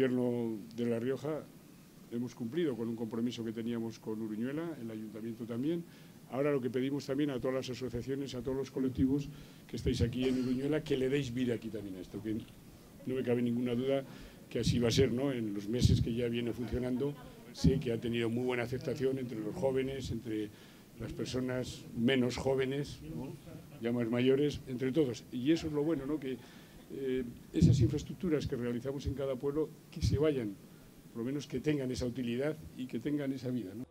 Gobierno de La Rioja hemos cumplido con un compromiso que teníamos con Uruñuela, el Ayuntamiento también. Ahora lo que pedimos también a todas las asociaciones, a todos los colectivos que estáis aquí en Uruñuela, que le deis vida aquí también a esto, que no me cabe ninguna duda que así va a ser, ¿no? En los meses que ya viene funcionando, sé que ha tenido muy buena aceptación entre los jóvenes, entre las personas menos jóvenes, ya más mayores, entre todos. Y eso es lo bueno, ¿no? Que eh, esas infraestructuras que realizamos en cada pueblo, que se vayan, por lo menos que tengan esa utilidad y que tengan esa vida, ¿no?